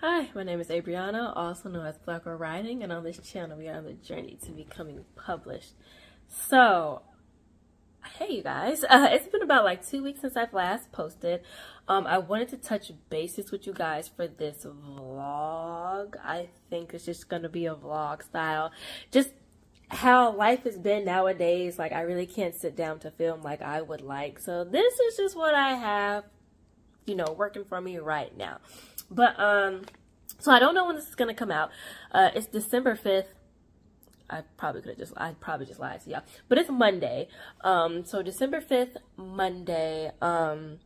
Hi, my name is Abriana, also known as Black Girl Writing, and on this channel we are on the journey to becoming published. So, hey you guys, uh, it's been about like two weeks since I've last posted. Um, I wanted to touch bases with you guys for this vlog. I think it's just gonna be a vlog style. Just how life has been nowadays. Like I really can't sit down to film like I would like. So this is just what I have, you know, working for me right now. But um, so I don't know when this is gonna come out. Uh, it's December fifth. I probably could have just I probably just lied to y'all, but it's Monday. Um, so December fifth, Monday. Um,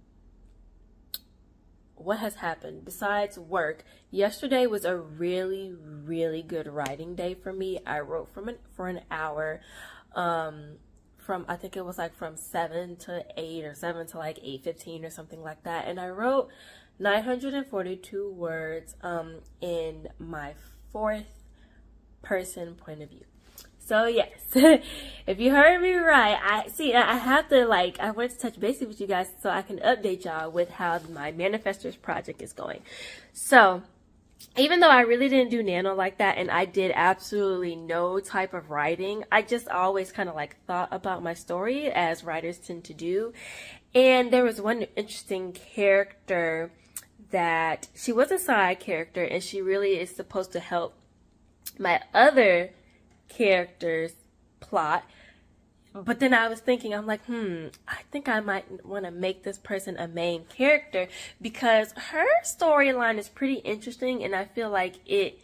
what has happened besides work? Yesterday was a really really good writing day for me. I wrote from an, for an hour. Um, from I think it was like from seven to eight or seven to like eight fifteen or something like that, and I wrote 942 words um, in my fourth person point of view. So yes, if you heard me right, I see I have to like I wanted to touch base with you guys so I can update y'all with how my manifestors project is going. So even though I really didn't do nano like that and I did absolutely no type of writing, I just always kind of like thought about my story as writers tend to do. And there was one interesting character that she was a side character and she really is supposed to help my other character's plot. But then I was thinking, I'm like, hmm, I think I might want to make this person a main character because her storyline is pretty interesting and I feel like it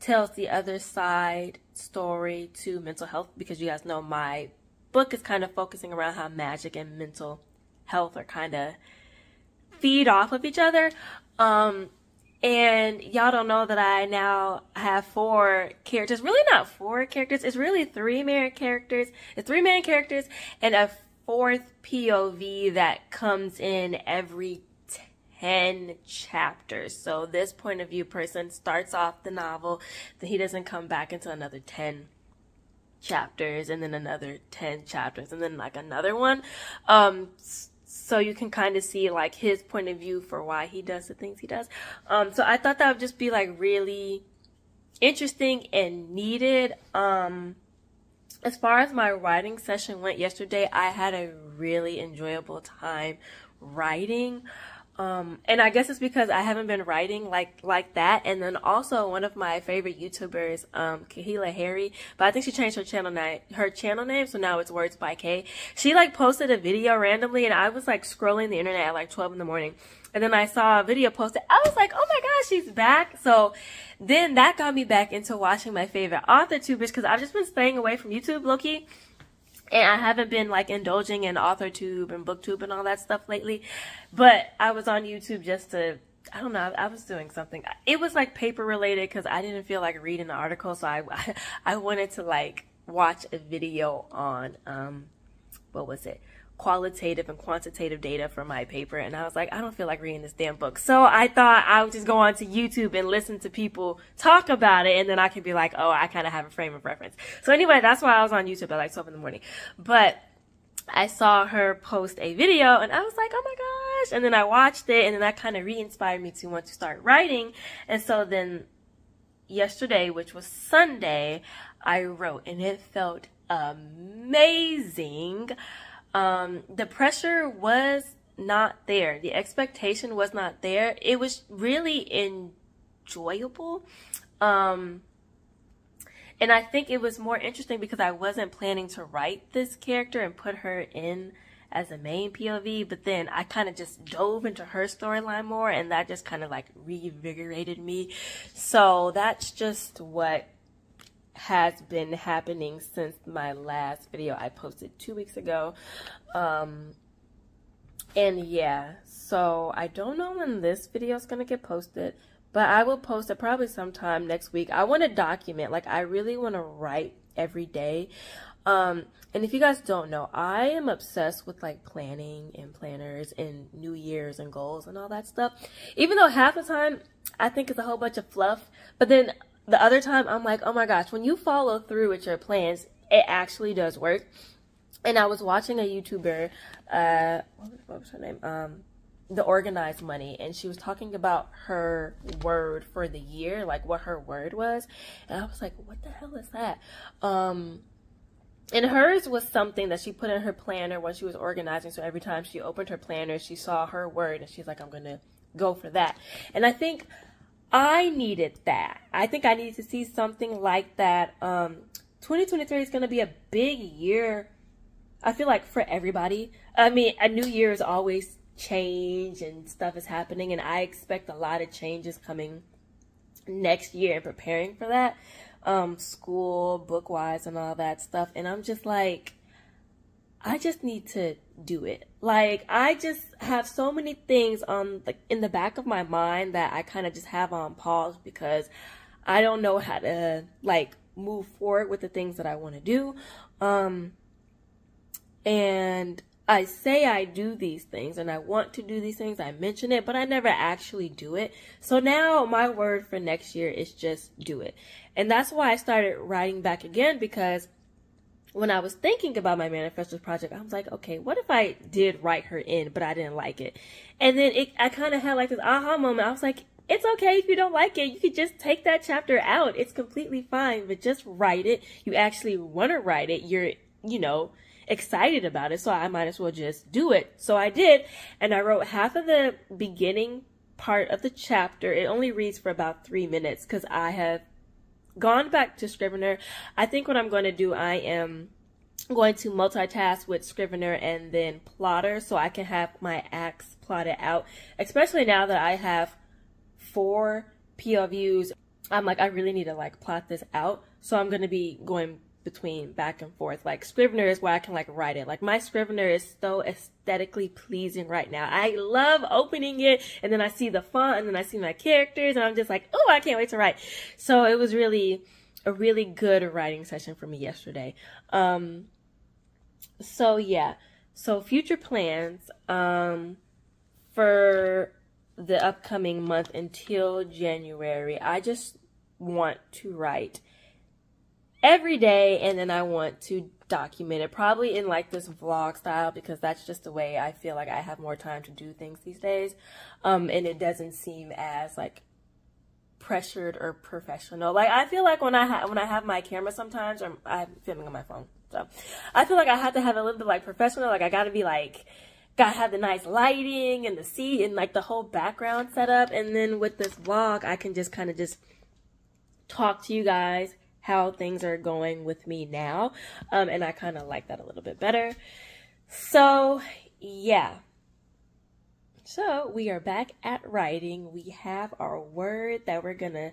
tells the other side story to mental health because you guys know my book is kind of focusing around how magic and mental health are kind of feed off of each other. Um, and y'all don't know that I now have four characters. Really not four characters. It's really three main characters. It's three main characters and a fourth POV that comes in every 10 chapters. So this point of view person starts off the novel, then he doesn't come back until another 10 chapters and then another 10 chapters and then like another one. Um, so you can kind of see like his point of view for why he does the things he does. Um, so I thought that would just be like really interesting and needed. Um, as far as my writing session went yesterday, I had a really enjoyable time writing. Um, and I guess it's because I haven't been writing like like that. And then also one of my favorite YouTubers, um, Kahila Harry, but I think she changed her channel name, her channel name, so now it's Words by K. She like posted a video randomly, and I was like scrolling the internet at like 12 in the morning, and then I saw a video posted. I was like, oh my gosh, she's back! So then that got me back into watching my favorite author tubers because I've just been staying away from YouTube, lowkey and I haven't been like indulging in AuthorTube and BookTube and all that stuff lately. But I was on YouTube just to, I don't know, I was doing something. It was like paper related because I didn't feel like reading the article, so I, I wanted to like watch a video on, um, what was it? Qualitative and quantitative data for my paper and I was like, I don't feel like reading this damn book. So I thought I would just go onto YouTube and listen to people talk about it and then I could be like, oh, I kind of have a frame of reference. So anyway, that's why I was on YouTube at like 12 in the morning. But I saw her post a video and I was like, oh my gosh. And then I watched it and then that kind of re-inspired me to want to start writing. And so then yesterday, which was Sunday, I wrote and it felt amazing um, the pressure was not there. The expectation was not there. It was really enjoyable. Um, and I think it was more interesting because I wasn't planning to write this character and put her in as a main POV, but then I kind of just dove into her storyline more and that just kind of like revigorated me. So that's just what has been happening since my last video I posted two weeks ago. Um, and yeah, so I don't know when this video is going to get posted, but I will post it probably sometime next week. I want to document, like I really want to write every day. Um, and if you guys don't know, I am obsessed with like planning and planners and New Year's and goals and all that stuff. Even though half the time I think it's a whole bunch of fluff, but then the other time I'm like, oh my gosh, when you follow through with your plans, it actually does work. And I was watching a YouTuber, uh, what was her name? Um, the organized money and she was talking about her word for the year like what her word was and i was like what the hell is that um and hers was something that she put in her planner when she was organizing so every time she opened her planner she saw her word and she's like i'm gonna go for that and i think i needed that i think i needed to see something like that um 2023 is gonna be a big year i feel like for everybody i mean a new year is always change and stuff is happening and I expect a lot of changes coming next year and preparing for that. Um, school, book wise and all that stuff. And I'm just like, I just need to do it. Like I just have so many things on like in the back of my mind that I kind of just have on pause because I don't know how to like move forward with the things that I want to do. Um and I say I do these things and I want to do these things. I mention it, but I never actually do it. So now my word for next year is just do it. And that's why I started writing back again because when I was thinking about my manifestors project, I was like, okay, what if I did write her in, but I didn't like it? And then it, I kind of had like this aha moment. I was like, it's okay if you don't like it. You could just take that chapter out. It's completely fine, but just write it. You actually want to write it. You're, you know, excited about it, so I might as well just do it. So I did, and I wrote half of the beginning part of the chapter. It only reads for about three minutes because I have gone back to Scrivener. I think what I'm going to do, I am going to multitask with Scrivener and then Plottr so I can have my acts plotted out, especially now that I have four POVs. I'm like, I really need to like plot this out. So I'm going to be going between back and forth. Like Scrivener is where I can like write it. Like my Scrivener is so aesthetically pleasing right now. I love opening it and then I see the font and then I see my characters and I'm just like, oh, I can't wait to write. So it was really a really good writing session for me yesterday. Um, so yeah. So future plans, um, for the upcoming month until January, I just want to write every day and then I want to document it probably in like this vlog style because that's just the way I feel like I have more time to do things these days. Um and it doesn't seem as like pressured or professional. Like I feel like when I have when I have my camera sometimes or I'm filming on my phone. So I feel like I have to have a little bit like professional. Like I got to be like gotta have the nice lighting and the seat and like the whole background setup and then with this vlog I can just kind of just talk to you guys how things are going with me now. Um, and I kind of like that a little bit better. So, yeah. So, we are back at writing. We have our word that we're gonna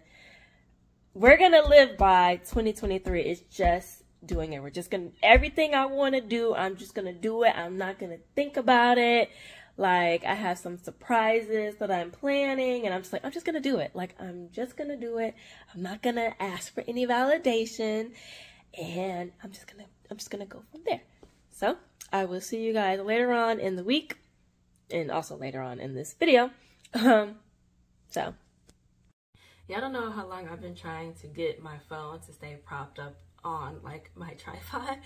we're gonna live by 2023 is just doing it. We're just gonna everything I want to do, I'm just gonna do it. I'm not gonna think about it. Like I have some surprises that I'm planning and I'm just like, I'm just gonna do it. Like I'm just gonna do it. I'm not gonna ask for any validation and I'm just gonna I'm just gonna go from there. So I will see you guys later on in the week and also later on in this video. Um so yeah, I don't know how long I've been trying to get my phone to stay propped up on like my tripod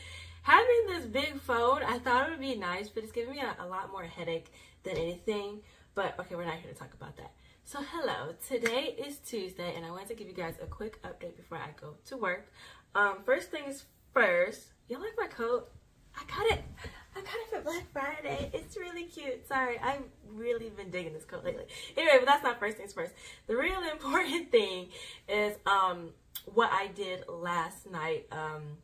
having this big phone, I thought it would be nice, but it's giving me a, a lot more headache than anything. But okay, we're not here to talk about that. So hello, today is Tuesday and I wanted to give you guys a quick update before I go to work. Um, first things first, y'all like my coat? I got it. I got it for Black Friday. It's really cute. Sorry, I've really been digging this coat lately. Anyway, but that's not first things first. The real important thing is um, what I did last night. Um,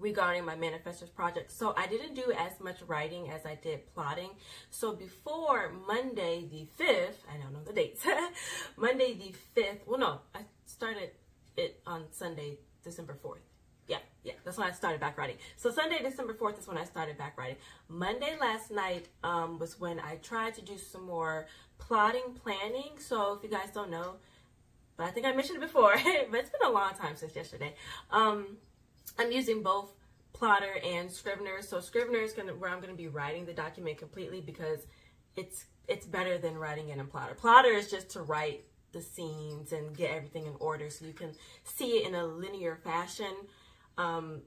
regarding my manifestors project. So I didn't do as much writing as I did plotting. So before Monday the 5th, I don't know the dates, Monday the 5th, well no, I started it on Sunday, December 4th. Yeah, yeah, that's when I started back writing. So Sunday, December 4th is when I started back writing. Monday last night um, was when I tried to do some more plotting, planning. So if you guys don't know, but I think I mentioned it before, but it's been a long time since yesterday. Um, I'm using both Plottr and Scrivener. So Scrivener is gonna where I'm gonna be writing the document completely because it's it's better than writing it in Plottr. Plottr is just to write the scenes and get everything in order so you can see it in a linear fashion. Um,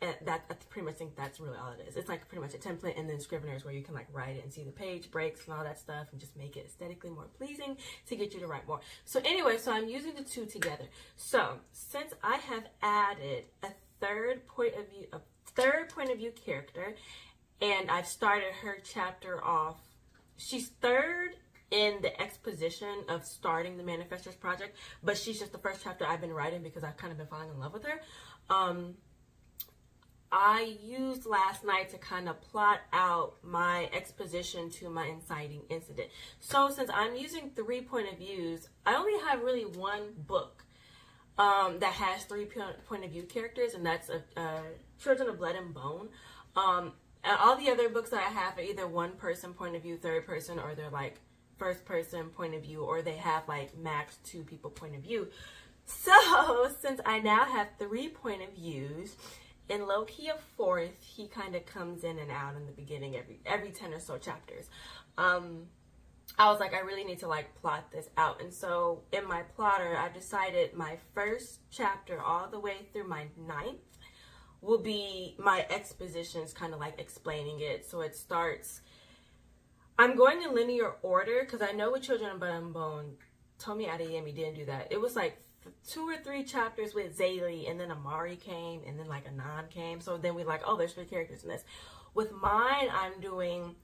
that I pretty much think that's really all it is. It's like pretty much a template and then Scrivener is where you can like write it and see the page breaks and all that stuff and just make it aesthetically more pleasing to get you to write more. So anyway, so I'm using the two together. So since I have added a third point of view, a third point of view character, and I've started her chapter off, she's third in the exposition of starting the Manifestors Project, but she's just the first chapter I've been writing because I've kind of been falling in love with her. Um, I used last night to kind of plot out my exposition to my inciting incident. So since I'm using three point of views, I only have really one book um, that has three point of view characters, and that's a, a Children of Blood and Bone. Um, and all the other books that I have are either one person point of view, third person, or they're like first person point of view, or they have like max two people point of view. So since I now have three point of views, in lowkey of fourth, he kind of comes in and out in the beginning every every ten or so chapters. Um, I was like, I really need to like plot this out, and so in my Plottr, I decided my first chapter all the way through my ninth will be my expositions, kind of like explaining it. So it starts. I'm going in linear order because I know with Children of Blood and Bone, Tomi Adeyemi didn't do that. It was like two or three chapters with Zélie, and then Amari came, and then like Inan came. So then we like, oh, there's three characters in this. With mine, I'm doing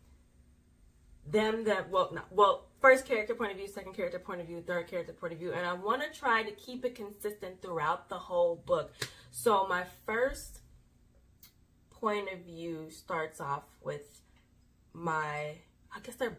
them that well, not, well, first character point of view, second character point of view, third character point of view, and I want to try to keep it consistent throughout the whole book. So my first point of view starts off with my, I guess they're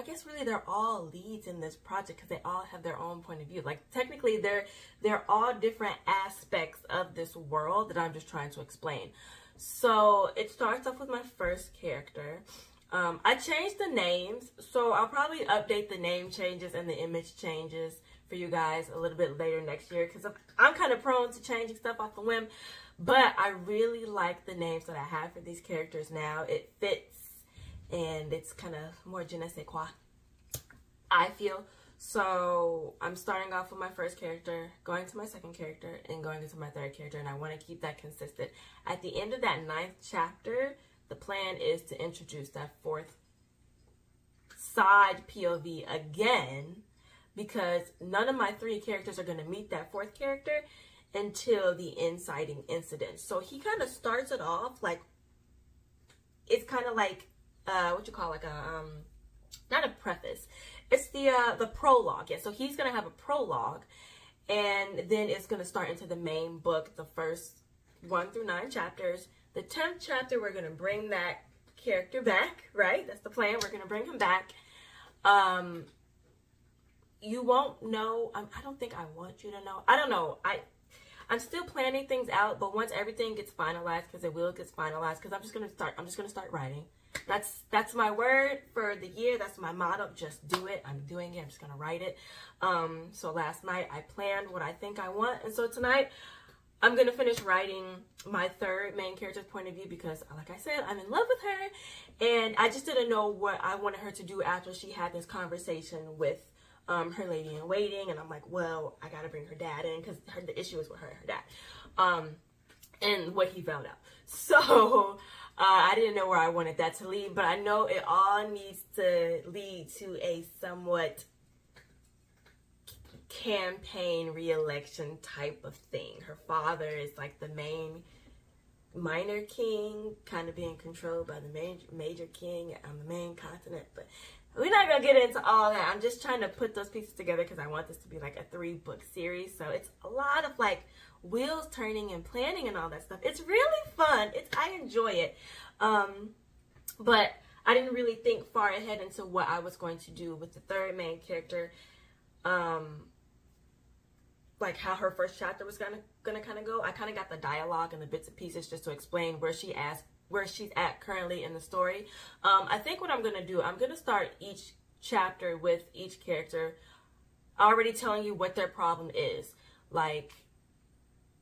I guess really they're all leads in this project because they all have their own point of view. Like technically they're they're all different aspects of this world that I'm just trying to explain. So it starts off with my first character. Um, I changed the names, so I'll probably update the name changes and the image changes for you guys a little bit later next year because I'm kind of prone to changing stuff off the whim. But I really like the names that I have for these characters now. It fits and it's kind of more je ne sais quoi, I feel. So I'm starting off with my first character, going to my second character, and going into my third character, and I want to keep that consistent. At the end of that ninth chapter, the plan is to introduce that fourth side POV again, because none of my three characters are going to meet that fourth character until the inciting incident. So he kind of starts it off like it's kind of like uh, what you call like a um, not a preface. It's the uh, the prologue. Yeah, so he's gonna have a prologue, and then it's gonna start into the main book, the first one through nine chapters. The tenth chapter, we're gonna bring that character back. Right, that's the plan. We're gonna bring him back. Um, you won't know. I don't think I want you to know. I don't know. I I'm still planning things out, but once everything gets finalized, because it will get finalized, because I'm just gonna start. I'm just gonna start writing. That's that's my word for the year. That's my motto. Just do it. I'm doing it. I'm just gonna write it. Um, so last night I planned what I think I want, and so tonight I'm gonna finish writing my third main character's point of view because, like I said, I'm in love with her, and I just didn't know what I wanted her to do after she had this conversation with um, her lady in waiting, and I'm like, well, I gotta bring her dad in because the issue is with her and her dad, um, and what he found out. So. Uh, I didn't know where I wanted that to lead, but I know it all needs to lead to a somewhat campaign re-election type of thing. Her father is like the main minor king, kind of being controlled by the major, major king on the main continent. But we're not gonna get into all that. I'm just trying to put those pieces together because I want this to be like a three book series. So it's a lot of like wheels turning and planning and all that stuff. It's really fun. It's I enjoy it. Um, but I didn't really think far ahead into what I was going to do with the third main character. Um, like how her first chapter was gonna gonna kind of go. I kind of got the dialogue and the bits and pieces just to explain where she asked where she's at currently in the story. Um, I think what I'm gonna do, I'm gonna start each chapter with each character already telling you what their problem is. Like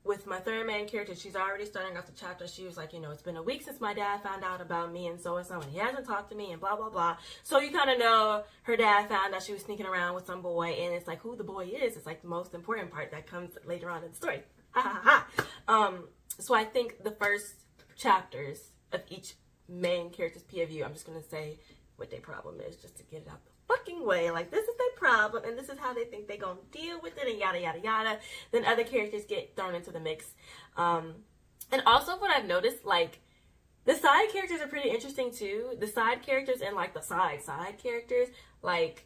with my third main character, she's already starting off the chapter. She was like, you know, it's been a week since my dad found out about me and so and so, and he hasn't talked to me and blah, blah, blah. So you kind of know her dad found out she was sneaking around with some boy, and it's like who the boy is. It's like the most important part that comes later on in the story. Ha ha ha. Um, so I think the first chapters of each main character's POV, I'm just gonna say what their problem is, just to get it out the fucking way. Like this is their problem, and this is how they think they're gonna deal with it, and yada yada yada. Then other characters get thrown into the mix. Um, and also what I've noticed, like the side characters are pretty interesting too. The side characters and like the side side characters, like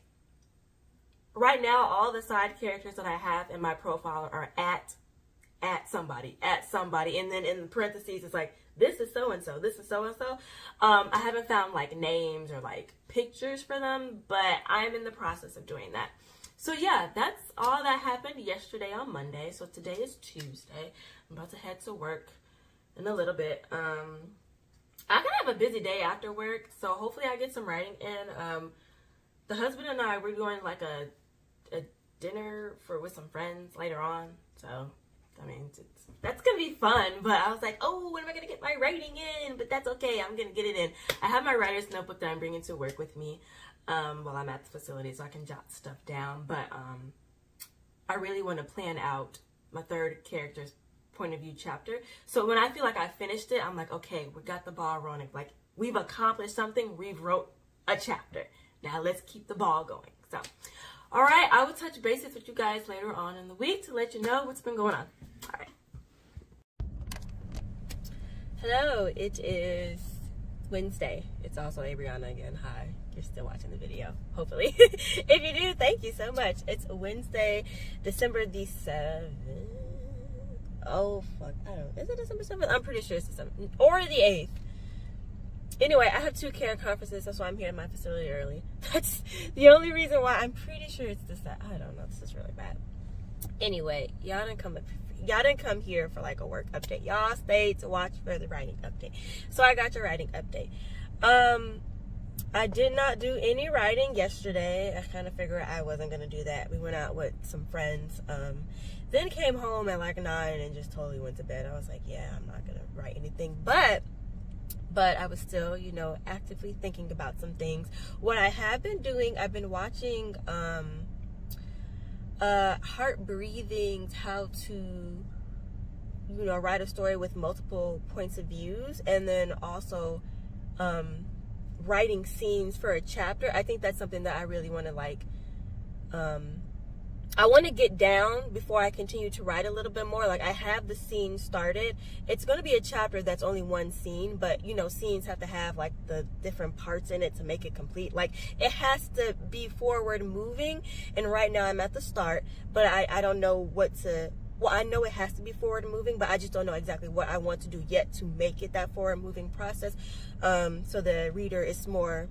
right now, all the side characters that I have in my profile are at at somebody, at somebody, and then in parentheses it's like this is so and so, this is so and so. Um, I haven't found like names or like pictures for them, but I'm in the process of doing that. So yeah, that's all that happened yesterday on Monday. So today is Tuesday. I'm about to head to work in a little bit. Um, I gonna have a busy day after work, so hopefully I get some writing in. Um, the husband and I we're going like a a dinner for with some friends later on, so I mean that's gonna be fun. But I was like, oh, when am I gonna get my writing in? But that's okay, I'm gonna get it in. I have my writer's notebook that I'm bringing to work with me um, while I'm at the facility, so I can jot stuff down. But um, I really want to plan out my third character's point of view chapter. So when I feel like I finished it, I'm like, okay, we got the ball rolling. Like we've accomplished something. We've wrote a chapter. Now let's keep the ball going. So, all right, I will touch bases with you guys later on in the week to let you know what's been going on. All right. Hello, it is Wednesday. It's also Abriana again. Hi. You're still watching the video, hopefully. if you do, thank you so much. It's Wednesday, December the 7th oh fuck, I don't. Is it December seventh? I'm pretty sure it's December or the eighth. Anyway, I have two care conferences. That's why I'm here in my facility early. That's the only reason why I'm pretty sure it's this. I don't know. This is really bad. Anyway, y'all didn't come. Y'all didn't come here for like a work update. Y'all stayed to watch for the writing update. So I got your writing update. Um, I did not do any writing yesterday. I kind of figured I wasn't gonna do that. We went out with some friends. Um, then came home at like nine and just totally went to bed. I was like, yeah, I'm not gonna write anything, but but I was still, you know, actively thinking about some things. What I have been doing, I've been watching um uh Heart Breathing's how to you know write a story with multiple points of views and then also um writing scenes for a chapter. I think that's something that I really want to like um I want to get down before I continue to write a little bit more. Like I have the scene started. It's going to be a chapter that's only one scene, but you know, scenes have to have like the different parts in it to make it complete. Like it has to be forward moving. And right now I'm at the start, but I, I don't know what to, well, I know it has to be forward moving, but I just don't know exactly what I want to do yet to make it that forward moving process. Um, so the reader is more,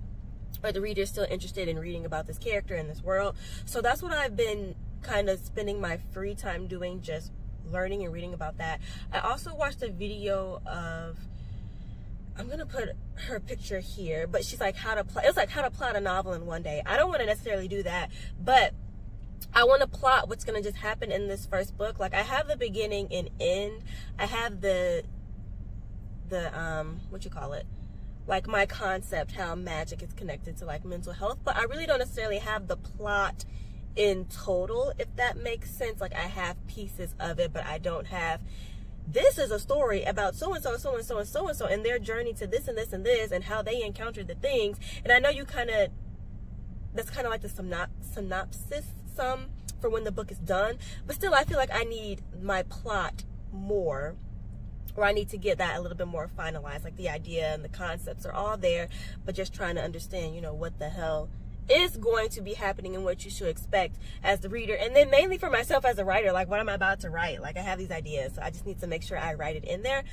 or the reader is still interested in reading about this character in this world. So that's what I've been kind of spending my free time doing just learning and reading about that. I also watched a video of I'm gonna put her picture here, but she's like how to plot. It's like how to plot a novel in one day. I don't want to necessarily do that, but I want to plot what's gonna just happen in this first book. Like I have the beginning and end. I have the the um what you call it, like my concept how magic is connected to like mental health, but I really don't necessarily have the plot in total, if that makes sense. Like I have pieces of it, but I don't have this is a story about so and so, so and so, and so and so, and their journey to this and this and this, and how they encountered the things. And I know you kind of, that's kind of like the synopsis, some for when the book is done. But still, I feel like I need my plot more, or I need to get that a little bit more finalized. Like the idea and the concepts are all there, but just trying to understand, you know, what the hell is going to be happening and what you should expect as the reader. And then mainly for myself as a writer, like what am I about to write? Like I have these ideas, so I just need to make sure I write it in there.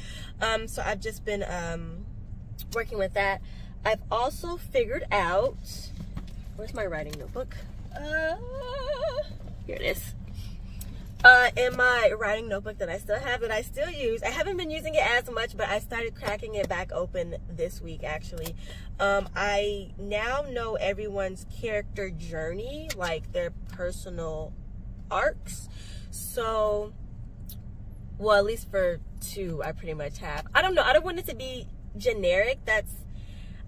Um, so I've just been um, working with that. I've also figured out, where's my writing notebook? Uh, here it is uh, in my writing notebook that I still have that I still use. I haven't been using it as much, but I started cracking it back open this week actually. Um, I now know everyone's character journey, like their personal arcs. So, well, at least for two, I pretty much have. I don't know. I don't want it to be generic. That's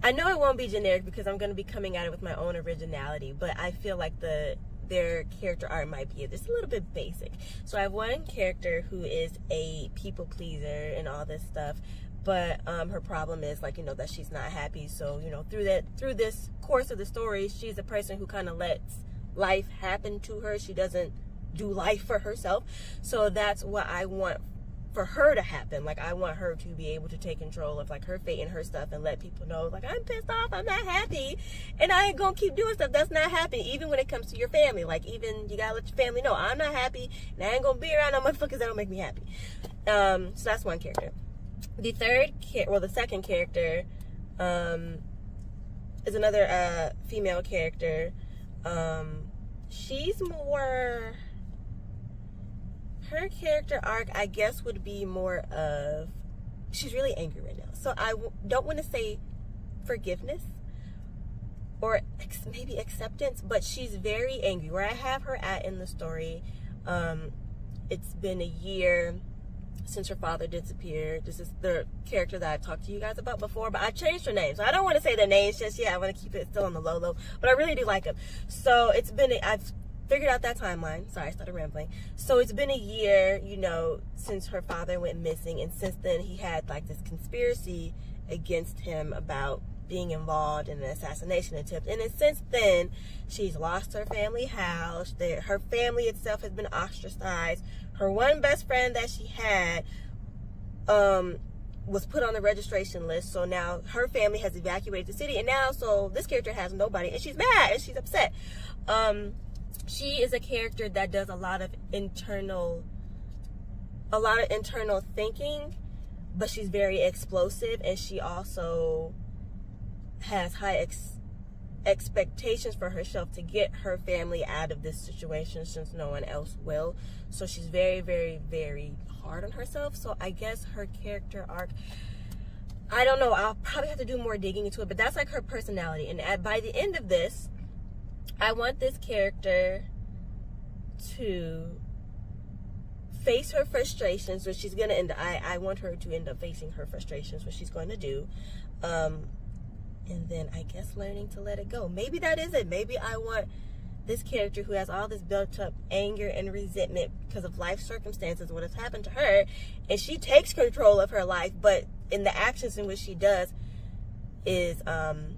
I know it won't be generic because I'm going to be coming at it with my own originality, but I feel like the their character art might be just a little bit basic. So I have one character who is a people pleaser and all this stuff, but um, her problem is like you know that she's not happy. So you know through that through this course of the story, she's a person who kind of lets life happen to her. She doesn't do life for herself. So that's what I want for her to happen. Like I want her to be able to take control of like her fate and her stuff and let people know like I'm pissed off, I'm not happy, and I ain't gonna keep doing stuff that's not happy. Even when it comes to your family, like even you gotta let your family know I'm not happy, and I ain't gonna be around no motherfuckers that don't make me happy. Um, so that's one character. The third, char- well, the second character, um, is another uh female character. Um, she's more her character arc, I guess, would be more of she's really angry right now. So I w- don't want to say forgiveness or ex- maybe acceptance, but she's very angry. Where I have her at in the story, um, it's been a year since her father disappeared. This is the character that I've talked to you guys about before, but I changed her name. So I don't want to say the names just yet. I want to keep it still on the low low, but I really do like them. So it's been, I've figured out that timeline. Sorry, I started rambling. So it's been a year, you know, since her father went missing, and since then he had like this conspiracy against him about being involved in an assassination attempt. And then since then, she's lost her family house. Her family itself has been ostracized. Her one best friend that she had um, was put on the registration list. So now her family has evacuated the city. And now, so this character has nobody. And she's mad and she's upset. Um, she is a character that does a lot of internal a lot of internal thinking but she's very explosive and she also has high ex- expectations for herself to get her family out of this situation since no one else will. So she's very very very hard on herself. So i guess her character arc i don't know i'll probably have to do more digging into it but that's like her personality. And at, by the end of this I want this character to face her frustrations, which she's gonna end. I I want her to end up facing her frustrations, which she's going to do, um, and then I guess learning to let it go. Maybe that is it. Maybe I want this character who has all this built up anger and resentment because of life circumstances, what has happened to her, and she takes control of her life, but in the actions in which she does, is um,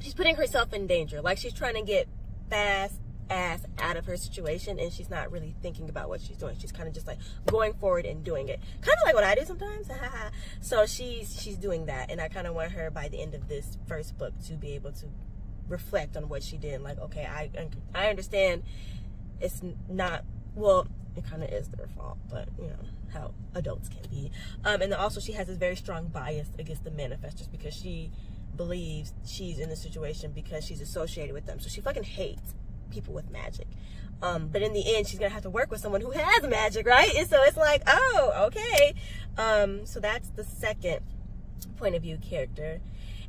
she's putting herself in danger. Like she's trying to get fast ass out of her situation and she's not really thinking about what she's doing. She's kind of just like going forward and doing it. Kind of like what I do sometimes. so she's she's doing that and I kind of want her by the end of this first book to be able to reflect on what she did. Like, okay, I I understand it's not well, it kind of is their fault, but you know how adults can be. Um, and also she has this very strong bias against the manifestors because she believes she's in the situation because she's associated with them. So she fucking hates people with magic. Um, but in the end, she's gonna have to work with someone who has magic, right? And so it's like, oh, okay. Um, so that's the second point of view character.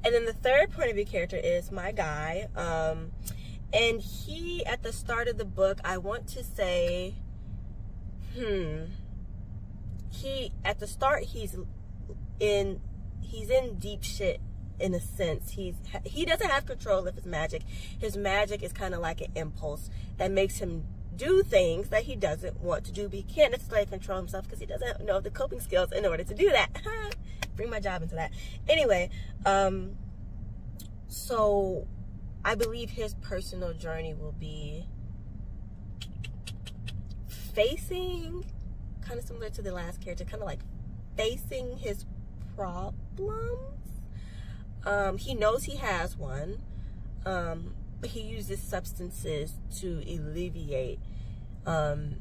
And then the third point of view character is my guy. Um, and he, at the start of the book, I want to say, hmm, he, at the start, he's in, he's in deep shit in a sense. He's he doesn't have control of his magic. His magic is kind of like an impulse that makes him do things that he doesn't want to do, but he can't necessarily control himself because he doesn't know the coping skills in order to do that. Bring my job into that. Anyway, um, so I believe his personal journey will be facing, kind of similar to the last character, kind of like facing his problems um, he knows he has one, um, but he uses substances to alleviate um,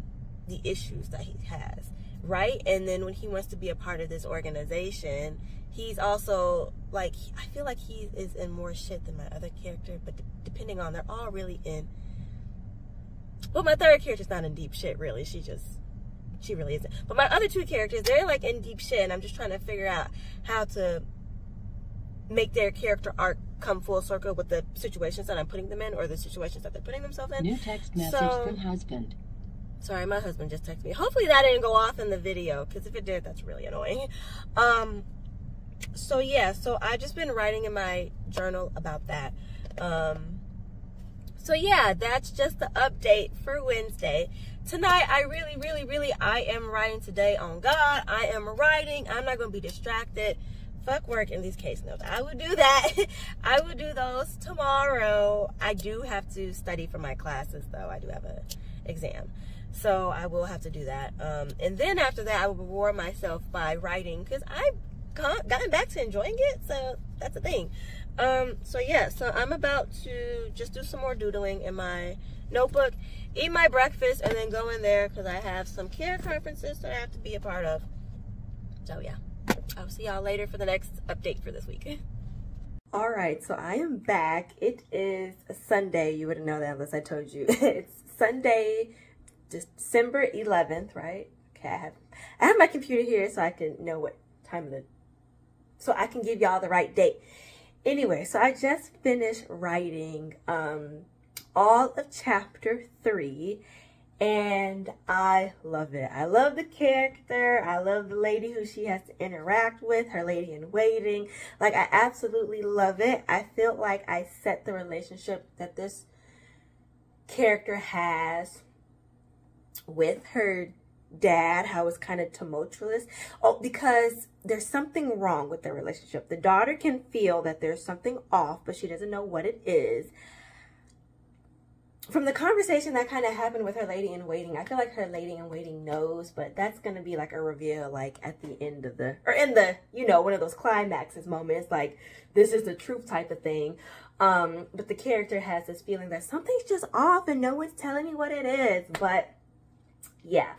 the issues that he has, right? And then when he wants to be a part of this organization, he's also like I feel like he is in more shit than my other character, but depending on they're all really in. Well, my third character's not in deep shit, really. She just she really isn't. But my other two characters, they're like in deep shit, and I'm just trying to figure out how to make their character arc come full circle with the situations that I'm putting them in or the situations that they're putting themselves in. New text message so, from husband. Sorry, my husband just texted me. Hopefully that didn't go off in the video because if it did, that's really annoying. Um, so yeah, so I've just been writing in my journal about that. Um, So yeah, that's just the update for Wednesday. Tonight, I really, really, really, I am writing today on God. I am writing. I'm not going to be distracted. Fuck work in these case notes. I will do that. I will do those tomorrow. I do have to study for my classes though. I do have a exam. So I will have to do that. Um, and then after that, I will reward myself by writing because I've gotten back to enjoying it. So that's the thing. Um, so yeah, so I'm about to just do some more doodling in my notebook, eat my breakfast, and then go in there because I have some care conferences that I have to be a part of. So yeah, I'll see y'all later for the next update for this week. All right, so I am back. It is Sunday. You wouldn't know that unless I told you. it's Sunday, December 11th, right? Okay, I have I have my computer here so I can know what time of the so I can give y'all the right date. Anyway, so I just finished writing um all of chapter 3 and I love it. I love the character. I love the lady who she has to interact with, her lady in waiting. Like I absolutely love it. I feel like I set the relationship that this character has with her dad, how it's kind of tumultuous. Oh, because there's something wrong with their relationship. The daughter can feel that there's something off, but she doesn't know what it is. From the conversation that kind of happened with her lady in waiting, I feel like her lady in waiting knows, but that's going to be like a reveal, like at the end of the, or in the, you know, one of those climaxes moments, like this is the truth type of thing. Um, but the character has this feeling that something's just off and no one's telling me what it is. But yeah.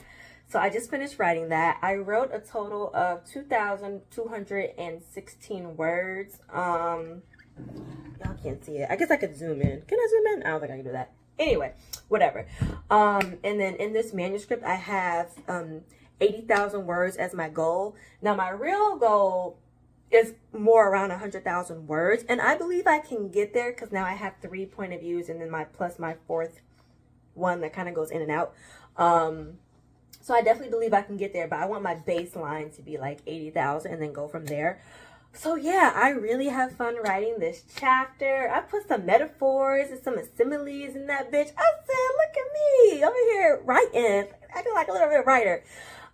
So I just finished writing that. I wrote a total of 2,216 words. Um, y'all can't see it. I guess I could zoom in. Can I zoom in? I don't think I can do that. Anyway, whatever. Um, and then in this manuscript, I have um, 80,000 words as my goal. Now, my real goal is more around 100,000 words. And I believe I can get there because now I have three point of views and then my plus my fourth one that kind of goes in and out. Um, so I definitely believe I can get there, but I want my baseline to be like 80,000 and then go from there. So yeah, I really have fun writing this chapter. I put some metaphors and some similes in that bitch. I said, look at me over here writing. I feel like a little bit writer.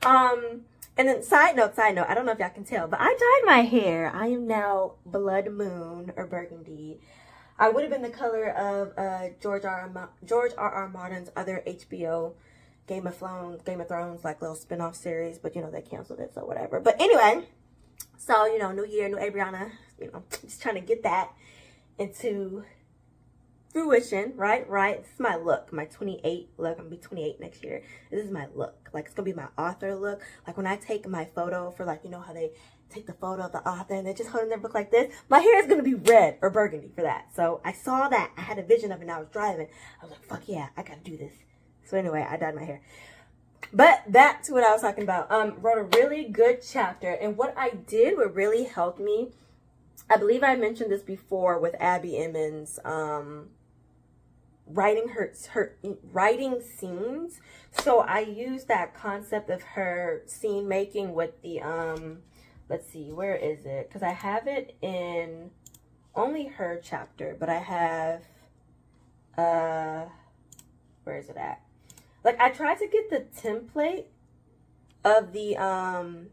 Um, and then side note, side note, I don't know if y'all can tell, but I dyed my hair. I am now blood moon or burgundy. I would have been the color of uh, George R. R. George R. R. Martin's other HBO Game of Thrones, Game of Thrones, like little spin-off series, but you know, they canceled it, so whatever. But anyway, so, you know, new year, new Abriana, you know, just trying to get that into fruition, right? Right. This is my look, my 28 look. I'm gonna be 28 next year. This is my look. Like, it's gonna be my author look. Like, when I take my photo for, like, you know how they take the photo of the author and they're just holding their book like this, my hair is gonna be red or burgundy for that. So, I saw that. I had a vision of it and I was driving. I was like, fuck yeah, I gotta do this. So anyway, I dyed my hair. But back to what I was talking about. Um, wrote a really good chapter. And what I did, what really helped me, I believe I mentioned this before with Abbie Emmons, um, writing her, her writing scenes. So I used that concept of her scene making with the, um, let's see, where is it? Because I have it in only her chapter, but I have, uh, where is it at? Like I tried to get the template of the um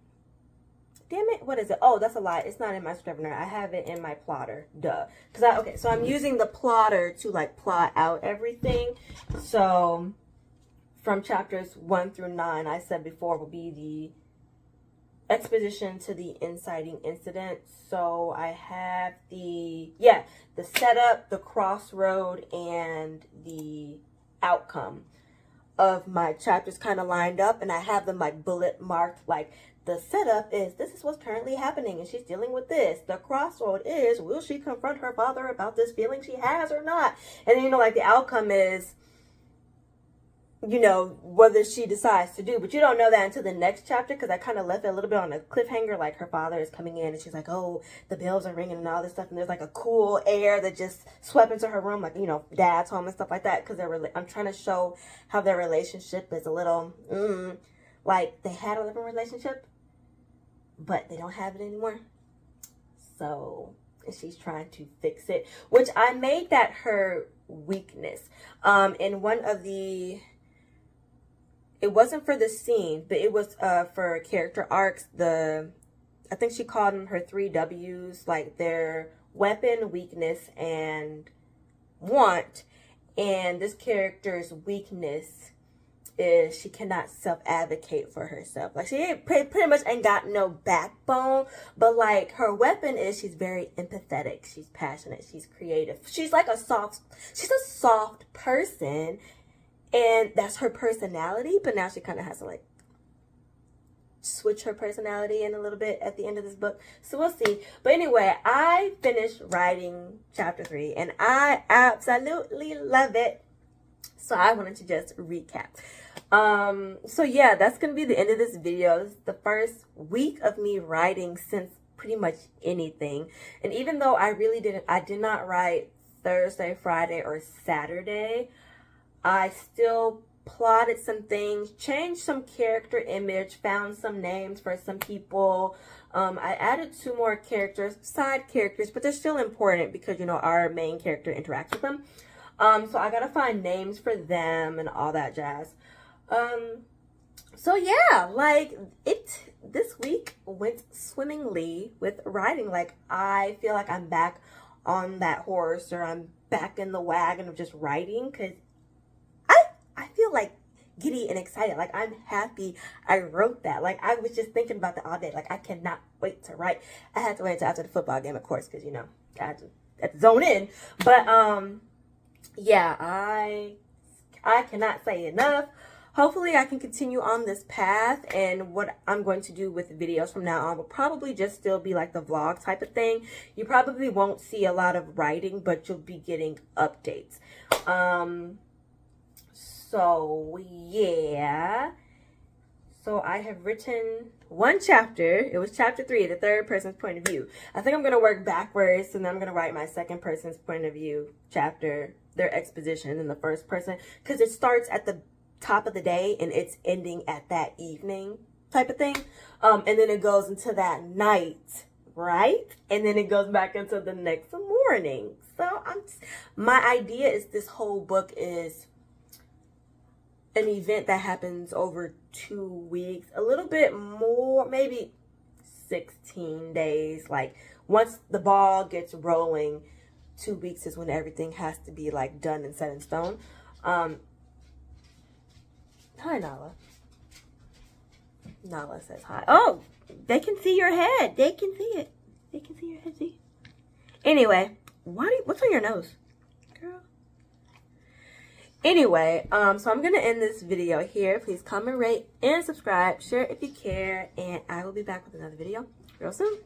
damn it what is it? Oh that's a lie. It's not in my scrivener. I have it in my Plottr. Duh. Because i okay so i'm using the Plottr to like plot out everything. So from chapters one through nine i said before will be the exposition to the inciting incident. So i have the yeah the setup the crossroad and the outcome of my chapters kind of lined up and I have them like bullet marked like the setup is this is what's currently happening and she's dealing with this. The crossroad is will she confront her father about this feeling she has or not? And you know, like the outcome is you know, whether she decides to do. But you don't know that until the next chapter because I kind of left it a little bit on a cliffhanger. Like her father is coming in and she's like, oh, the bells are ringing and all this stuff. And there's like a cool air that just swept into her room, like, you know, dad's home and stuff like that. Because I'm trying to show how their relationship is a little, mm, like they had a living relationship, but they don't have it anymore. So she's trying to fix it, which I made that her weakness. Um, in one of the, it wasn't for the scene, but it was uh, for character arcs. The, I think she called them her three W's, like their weapon, weakness, and want. And this character's weakness is she cannot self-advocate for herself. Like she pretty much ain't got no backbone, but like her weapon is she's very empathetic, she's passionate, she's creative. She's like a soft, she's a soft person and that's her personality, but now she kind of has to like switch her personality in a little bit at the end of this book. So we'll see. But anyway, I finished writing chapter three and I absolutely love it. So I wanted to just recap. Um, so yeah, that's going to be the end of this video. This is the first week of me writing since pretty much anything. And even though I really didn't, I did not write Thursday, Friday, or Saturday, I still plotted some things, changed some character image, found some names for some people. Um, I added two more characters, side characters, but they're still important because, you know, our main character interacts with them. Um, so I gotta find names for them and all that jazz. Um, so yeah, like it, this week went swimmingly with writing. Like I feel like I'm back on that horse or I'm back in the wagon of just writing because feel like giddy and excited. Like I'm happy I wrote that. Like I was just thinking about that all day. Like I cannot wait to write. I had to wait until after the football game, of course, because you know I had to, I had to zone in. But um, yeah, I I cannot say enough hopefully I can continue on this path and what I'm going to do with the videos from now on will probably just still be like the vlog type of thing. You probably won't see a lot of writing, but you'll be getting updates. Um, so yeah. So I have written one chapter. It was chapter three, the third person's point of view. I think I'm going to work backwards and then I'm going to write my second person's point of view chapter, their exposition in the first person. Because it starts at the top of the day and it's ending at that evening type of thing. Um, and then it goes into that night, right? And then it goes back into the next morning. So I'm, just, my idea is this whole book is an event that happens over two weeks, a little bit more, maybe 16 days. Like once the ball gets rolling, two weeks is when everything has to be like done and set in stone. Um, Hi, Nala. Nala says hi. Oh, they can see your head. They can see it. They can see your head. See? Anyway, why do you, what's on your nose? Anyway, um, so I'm going to end this video here. Please comment, rate, and subscribe. Share if you care. And I will be back with another video real soon.